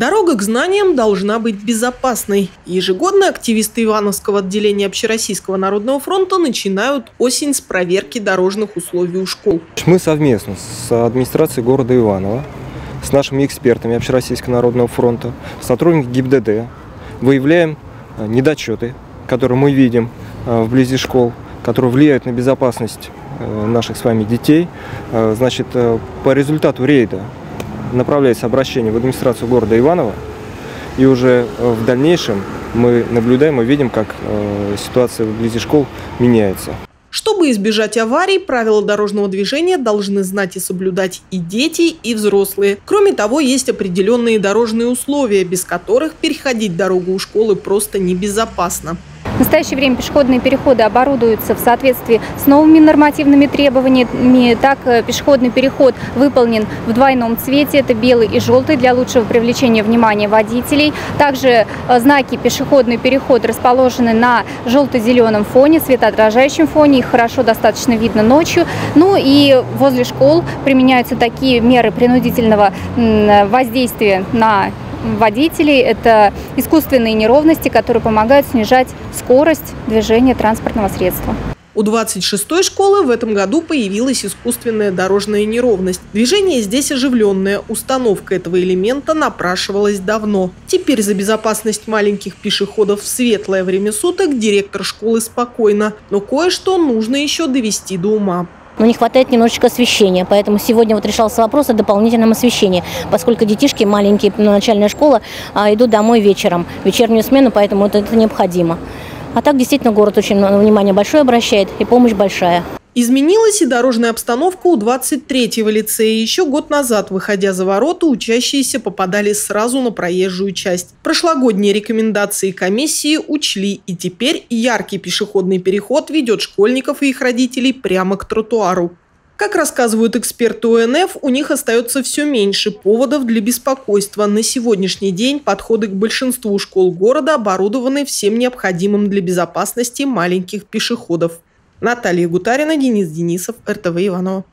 Дорога к знаниям должна быть безопасной. Ежегодно активисты Ивановского отделения Общероссийского народного фронта начинают осень с проверки дорожных условий у школ. Мы совместно с администрацией города Иваново, с нашими экспертами Общероссийского народного фронта, сотрудниками ГИБДД выявляем э, недочеты, которые мы видим э, вблизи школ, которые влияют на безопасность э, наших с вами детей. Значит, по результату рейда направляется обращение в администрацию города Иваново, и уже в дальнейшем мы наблюдаем и видим, как ситуация вблизи школ меняется. Чтобы избежать аварий, правила дорожного движения должны знать и соблюдать и дети, и взрослые. Кроме того, есть определенные дорожные условия, без которых переходить дорогу у школы просто небезопасно. В настоящее время пешеходные переходы оборудуются в соответствии с новыми нормативными требованиями. Так, э, пешеходный переход выполнен в двойном цвете, это белый и желтый, для лучшего привлечения внимания водителей. Также э, знаки пешеходный переход расположены на желто-зеленом фоне, светоотражающем фоне, их хорошо достаточно видно ночью. Ну и возле школ применяются такие меры принудительного воздействия на водителей. Это искусственные неровности, которые помогают снижать скорость движения транспортного средства. У 26-й школы в этом году появилась искусственная дорожная неровность. Движение здесь оживленное. Установка этого элемента напрашивалась давно. Теперь за безопасность маленьких пешеходов в светлое время суток директор школы спокойно. Но кое-что нужно еще довести до ума но не хватает немножечко освещения. Поэтому сегодня вот решался вопрос о дополнительном освещении, поскольку детишки маленькие, начальная школа, а, идут домой вечером, вечернюю смену, поэтому это, это необходимо. А так действительно город очень внимание большое обращает и помощь большая. Изменилась и дорожная обстановка у 23-го лицея. Еще год назад, выходя за ворота, учащиеся попадали сразу на проезжую часть. Прошлогодние рекомендации комиссии учли, и теперь яркий пешеходный переход ведет школьников и их родителей прямо к тротуару. Как рассказывают эксперты ОНФ, у них остается все меньше поводов для беспокойства. На сегодняшний день подходы к большинству школ города оборудованы всем необходимым для безопасности маленьких пешеходов. Наталья Гутарина, Денис Денисов, РТВ Иванова.